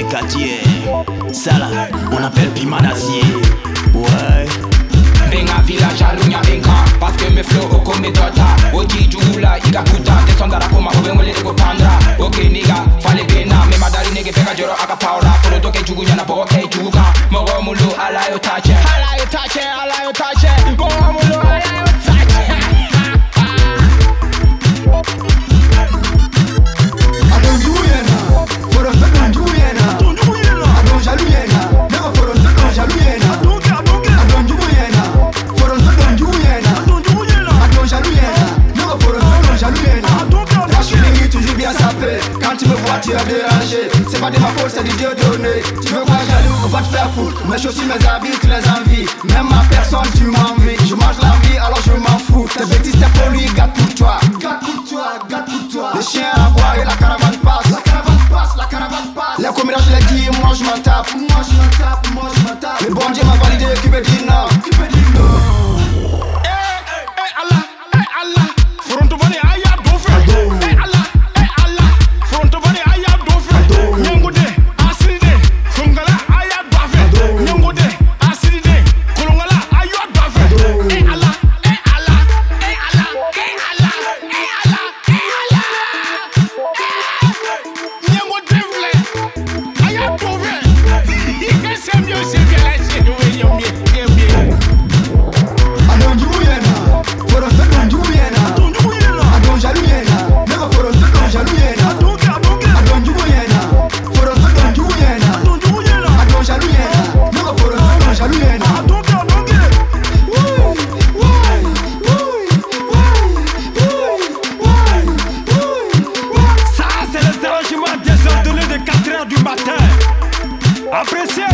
du quartier. Ça là, on appelle piment d'acier. Ouais. Benga village alunya benga Paske me flow oko me dota Oji jula iga kuta Tesondara koma ube ngole teko pandra Oke niga fale bena Me madari nege peka joro aga paura Kono toke jugu nyana po oke juga Mogo mulu alayo tache Alayo tache alayo tache Mogo mulu Quand tu me vois tu as dérangé. C'est pas de ma faute c'est du Dieu donné. Tu veux quoi jaloux? On va te faire foutre. Mes chaussures mes habits tu les envies. Même ma personne tu m'envies. Je mange la vie alors je m'en fous. Tes bêtises t'es pour lui gâte pour toi. Gâte pour toi gâte pour toi. Le chien à boire et la caravane passe. La caravane passe la caravane passe. Les commérages je les dis moi je m'en tape. Moi je m'en tape moi je m'en tape. Le bon Dieu m'a validé qui veut dire non heures du matin. Appréciez